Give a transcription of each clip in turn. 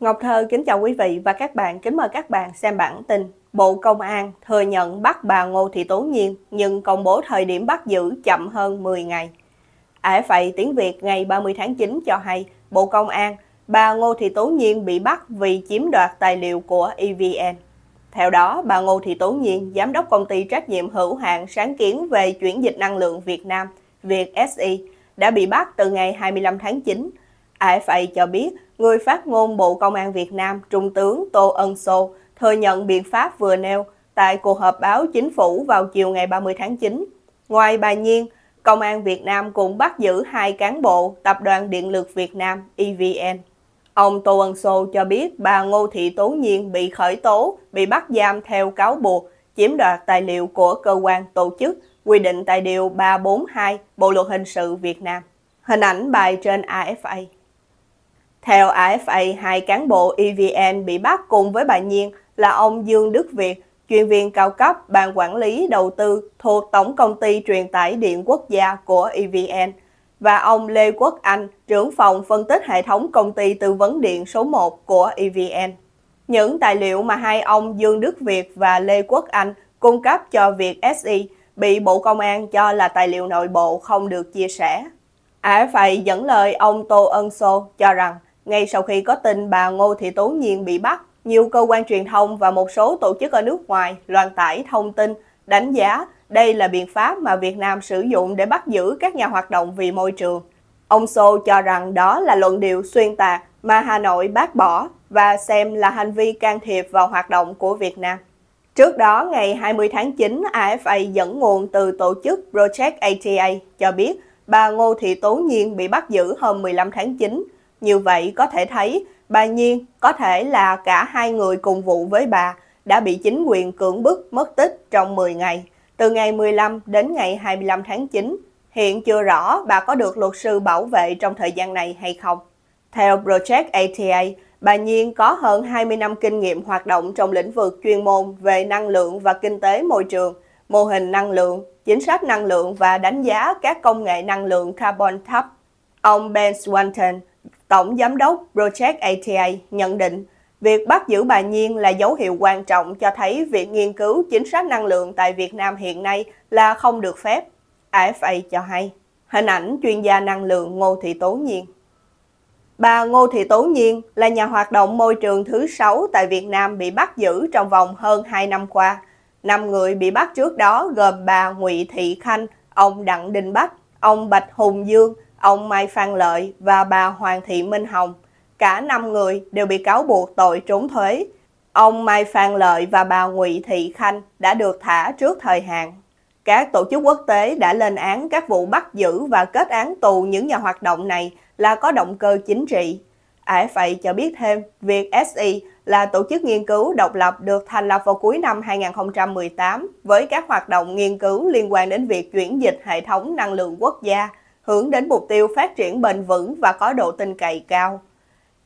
Ngọc Thơ kính chào quý vị và các bạn, kính mời các bạn xem bản tin. Bộ Công an thừa nhận bắt bà Ngô Thị Tố Nhiên nhưng công bố thời điểm bắt giữ chậm hơn 10 ngày. AFA tiếng Việt ngày 30 tháng 9 cho hay Bộ Công an, bà Ngô Thị Tố Nhiên bị bắt vì chiếm đoạt tài liệu của EVN. Theo đó, bà Ngô Thị Tố Nhiên, giám đốc công ty trách nhiệm hữu hạn sáng kiến về chuyển dịch năng lượng Việt Nam, Việt SI, đã bị bắt từ ngày 25 tháng 9. AFA cho biết, người phát ngôn Bộ Công an Việt Nam, Trung tướng Tô Ân Sô, thừa nhận biện pháp vừa nêu tại cuộc họp báo chính phủ vào chiều ngày 30 tháng 9. Ngoài bà Nhiên, Công an Việt Nam cũng bắt giữ hai cán bộ Tập đoàn Điện lực Việt Nam EVN. Ông Tô Ân Sô cho biết bà Ngô Thị Tố Nhiên bị khởi tố, bị bắt giam theo cáo buộc chiếm đoạt tài liệu của cơ quan tổ chức quy định tại Điều 342 Bộ Luật Hình sự Việt Nam. Hình ảnh bài trên AFA. Theo AFA, hai cán bộ EVN bị bắt cùng với bà Nhiên là ông Dương Đức Việt, chuyên viên cao cấp Ban Quản lý Đầu tư thuộc Tổng Công ty Truyền tải Điện Quốc gia của EVN và ông Lê Quốc Anh, trưởng phòng phân tích hệ thống công ty tư vấn điện số 1 của EVN. Những tài liệu mà hai ông Dương Đức Việt và Lê Quốc Anh cung cấp cho việc SI bị Bộ Công an cho là tài liệu nội bộ không được chia sẻ. AFA dẫn lời ông Tô Ân Sô cho rằng ngay sau khi có tin bà Ngô Thị Tố Nhiên bị bắt, nhiều cơ quan truyền thông và một số tổ chức ở nước ngoài loan tải thông tin, đánh giá đây là biện pháp mà Việt Nam sử dụng để bắt giữ các nhà hoạt động vì môi trường. Ông Sô cho rằng đó là luận điệu xuyên tạc mà Hà Nội bác bỏ và xem là hành vi can thiệp vào hoạt động của Việt Nam. Trước đó, ngày 20 tháng 9, AFA dẫn nguồn từ tổ chức Project ATA cho biết bà Ngô Thị Tố Nhiên bị bắt giữ hôm 15 tháng 9 như vậy có thể thấy, bà Nhiên có thể là cả hai người cùng vụ với bà đã bị chính quyền cưỡng bức mất tích trong 10 ngày, từ ngày 15 đến ngày 25 tháng 9. Hiện chưa rõ bà có được luật sư bảo vệ trong thời gian này hay không. Theo Project ATA, bà Nhiên có hơn 20 năm kinh nghiệm hoạt động trong lĩnh vực chuyên môn về năng lượng và kinh tế môi trường, mô hình năng lượng, chính sách năng lượng và đánh giá các công nghệ năng lượng carbon thấp. Ông Ben Swanton, Tổng Giám đốc Project ATA nhận định, việc bắt giữ bà Nhiên là dấu hiệu quan trọng cho thấy việc nghiên cứu chính sách năng lượng tại Việt Nam hiện nay là không được phép. AFA cho hay, hình ảnh chuyên gia năng lượng Ngô Thị Tố Nhiên. Bà Ngô Thị Tố Nhiên là nhà hoạt động môi trường thứ sáu tại Việt Nam bị bắt giữ trong vòng hơn 2 năm qua. Năm người bị bắt trước đó gồm bà Ngụy Thị Khanh, ông Đặng Đình Bách, ông Bạch Hùng Dương, ông Mai Phan Lợi và bà Hoàng Thị Minh Hồng. Cả năm người đều bị cáo buộc tội trốn thuế. Ông Mai Phan Lợi và bà Ngụy Thị Khanh đã được thả trước thời hạn. Các tổ chức quốc tế đã lên án các vụ bắt giữ và kết án tù những nhà hoạt động này là có động cơ chính trị. AFA cho biết thêm, việc SI là tổ chức nghiên cứu độc lập được thành lập vào cuối năm 2018 với các hoạt động nghiên cứu liên quan đến việc chuyển dịch hệ thống năng lượng quốc gia hướng đến mục tiêu phát triển bền vững và có độ tin cậy cao.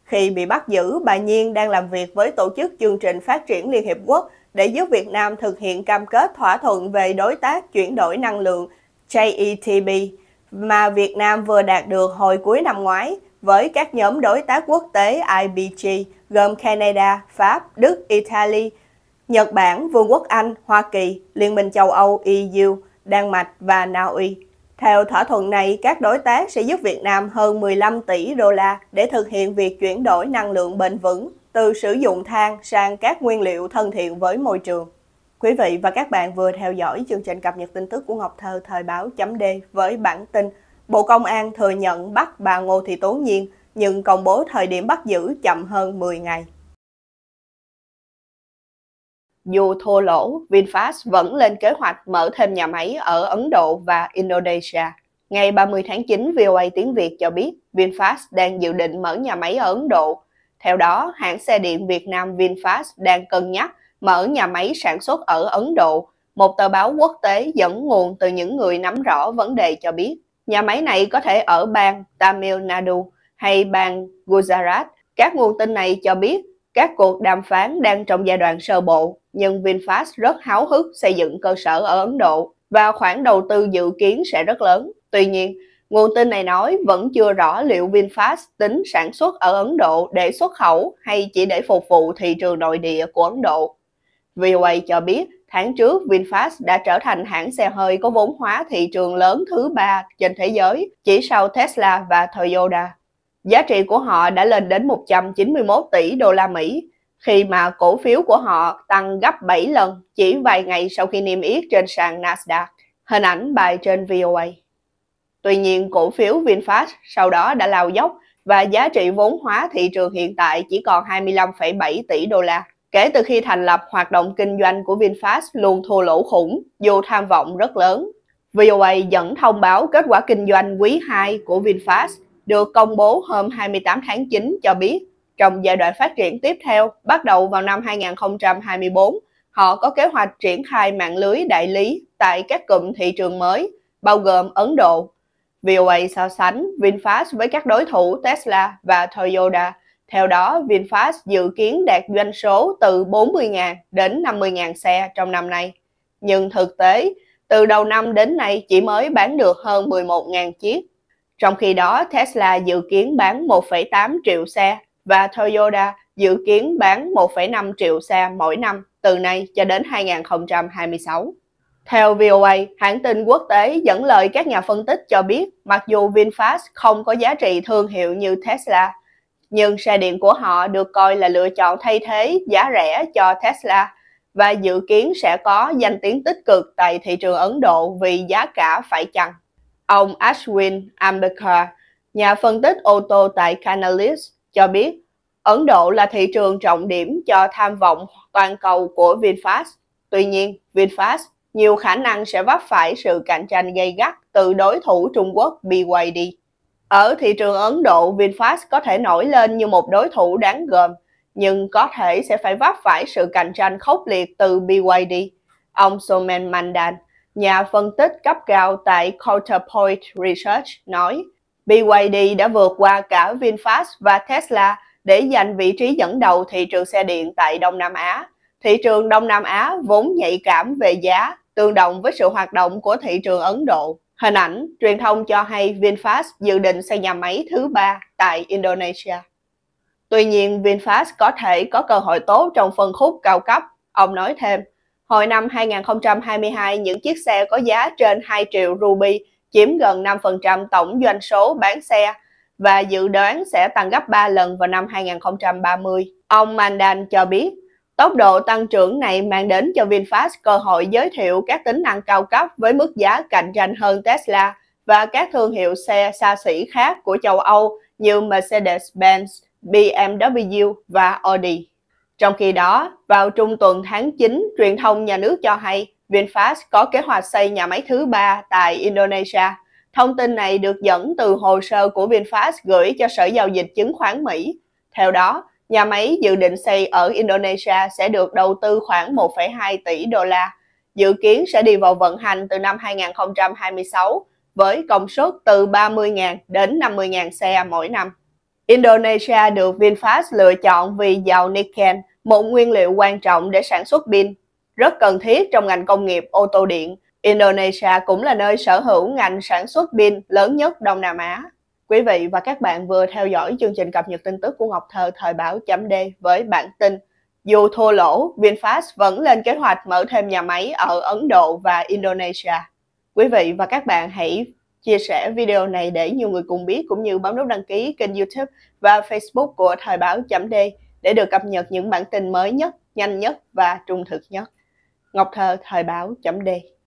Khi bị bắt giữ, bà Nhiên đang làm việc với tổ chức chương trình phát triển Liên Hiệp Quốc để giúp Việt Nam thực hiện cam kết thỏa thuận về đối tác chuyển đổi năng lượng JETB mà Việt Nam vừa đạt được hồi cuối năm ngoái với các nhóm đối tác quốc tế IBG gồm Canada, Pháp, Đức, Italy, Nhật Bản, Vương quốc Anh, Hoa Kỳ, Liên minh châu Âu EU, Đan Mạch và Na Uy. Theo thỏa thuận này, các đối tác sẽ giúp Việt Nam hơn 15 tỷ đô la để thực hiện việc chuyển đổi năng lượng bền vững từ sử dụng than sang các nguyên liệu thân thiện với môi trường. Quý vị và các bạn vừa theo dõi chương trình cập nhật tin tức của Ngọc Thơ thời báo chấm D với bản tin Bộ Công an thừa nhận bắt bà Ngô Thị Tố Nhiên nhưng công bố thời điểm bắt giữ chậm hơn 10 ngày. Dù thua lỗ, VinFast vẫn lên kế hoạch mở thêm nhà máy ở Ấn Độ và Indonesia. Ngày 30 tháng 9, VOA tiếng Việt cho biết VinFast đang dự định mở nhà máy ở Ấn Độ. Theo đó, hãng xe điện Việt Nam VinFast đang cân nhắc mở nhà máy sản xuất ở Ấn Độ. Một tờ báo quốc tế dẫn nguồn từ những người nắm rõ vấn đề cho biết, nhà máy này có thể ở bang Tamil Nadu hay bang Gujarat. Các nguồn tin này cho biết các cuộc đàm phán đang trong giai đoạn sơ bộ, nhưng VinFast rất háo hức xây dựng cơ sở ở Ấn Độ và khoản đầu tư dự kiến sẽ rất lớn. Tuy nhiên, Nguồn tin này nói vẫn chưa rõ liệu VinFast tính sản xuất ở Ấn Độ để xuất khẩu hay chỉ để phục vụ thị trường nội địa của Ấn Độ. VOA cho biết tháng trước VinFast đã trở thành hãng xe hơi có vốn hóa thị trường lớn thứ ba trên thế giới, chỉ sau Tesla và Toyota. Giá trị của họ đã lên đến 191 tỷ đô la Mỹ, khi mà cổ phiếu của họ tăng gấp 7 lần chỉ vài ngày sau khi niêm yết trên sàn Nasdaq. Hình ảnh bài trên VOA. Tuy nhiên, cổ phiếu VinFast sau đó đã lao dốc và giá trị vốn hóa thị trường hiện tại chỉ còn 25,7 tỷ đô la. Kể từ khi thành lập, hoạt động kinh doanh của VinFast luôn thua lỗ khủng, dù tham vọng rất lớn. VOA dẫn thông báo kết quả kinh doanh quý 2 của VinFast được công bố hôm 28 tháng 9 cho biết trong giai đoạn phát triển tiếp theo, bắt đầu vào năm 2024, họ có kế hoạch triển khai mạng lưới đại lý tại các cụm thị trường mới, bao gồm Ấn Độ. VOA so sánh VinFast với các đối thủ Tesla và Toyota. Theo đó, VinFast dự kiến đạt doanh số từ 40.000 đến 50.000 xe trong năm nay. Nhưng thực tế, từ đầu năm đến nay chỉ mới bán được hơn 11.000 chiếc. Trong khi đó, Tesla dự kiến bán 1,8 triệu xe và Toyota dự kiến bán 1,5 triệu xe mỗi năm từ nay cho đến 2026. Theo VOA, hãng tin quốc tế dẫn lời các nhà phân tích cho biết mặc dù VinFast không có giá trị thương hiệu như Tesla, nhưng xe điện của họ được coi là lựa chọn thay thế giá rẻ cho Tesla và dự kiến sẽ có danh tiếng tích cực tại thị trường Ấn Độ vì giá cả phải chăng. Ông Ashwin Ambekar, nhà phân tích ô tô tại Canalys, cho biết Ấn Độ là thị trường trọng điểm cho tham vọng toàn cầu của VinFast. Tuy nhiên, VinFast nhiều khả năng sẽ vấp phải sự cạnh tranh gay gắt từ đối thủ Trung Quốc BYD. Ở thị trường Ấn Độ, VinFast có thể nổi lên như một đối thủ đáng gờm, nhưng có thể sẽ phải vấp phải sự cạnh tranh khốc liệt từ BYD. Ông Somen Mandan, nhà phân tích cấp cao tại Counterpoint Research nói, BYD đã vượt qua cả VinFast và Tesla để giành vị trí dẫn đầu thị trường xe điện tại Đông Nam Á. Thị trường Đông Nam Á vốn nhạy cảm về giá, tương đồng với sự hoạt động của thị trường Ấn Độ. Hình ảnh, truyền thông cho hay VinFast dự định xây nhà máy thứ ba tại Indonesia. Tuy nhiên, VinFast có thể có cơ hội tốt trong phân khúc cao cấp. Ông nói thêm, hồi năm 2022, những chiếc xe có giá trên 2 triệu ruby chiếm gần 5% tổng doanh số bán xe và dự đoán sẽ tăng gấp 3 lần vào năm 2030. Ông Mandan cho biết, tốc độ tăng trưởng này mang đến cho VinFast cơ hội giới thiệu các tính năng cao cấp với mức giá cạnh tranh hơn Tesla và các thương hiệu xe xa xỉ khác của châu Âu như Mercedes-Benz, BMW và Audi. Trong khi đó, vào trung tuần tháng 9, truyền thông nhà nước cho hay VinFast có kế hoạch xây nhà máy thứ ba tại Indonesia. Thông tin này được dẫn từ hồ sơ của VinFast gửi cho Sở Giao dịch Chứng khoán Mỹ. Theo đó, nhà máy dự định xây ở Indonesia sẽ được đầu tư khoảng 1,2 tỷ đô la, dự kiến sẽ đi vào vận hành từ năm 2026 với công suất từ 30.000 đến 50.000 xe mỗi năm. Indonesia được VinFast lựa chọn vì giàu nickel, một nguyên liệu quan trọng để sản xuất pin rất cần thiết trong ngành công nghiệp ô tô điện. Indonesia cũng là nơi sở hữu ngành sản xuất pin lớn nhất Đông Nam Á. Quý vị và các bạn vừa theo dõi chương trình cập nhật tin tức của Ngọc Thơ thời báo chấm D với bản tin Dù thua lỗ, VinFast vẫn lên kế hoạch mở thêm nhà máy ở Ấn Độ và Indonesia. Quý vị và các bạn hãy chia sẻ video này để nhiều người cùng biết cũng như bấm nút đăng ký kênh YouTube và Facebook của Thời báo chấm D để được cập nhật những bản tin mới nhất, nhanh nhất và trung thực nhất. Ngọc Thơ Thời báo chấm D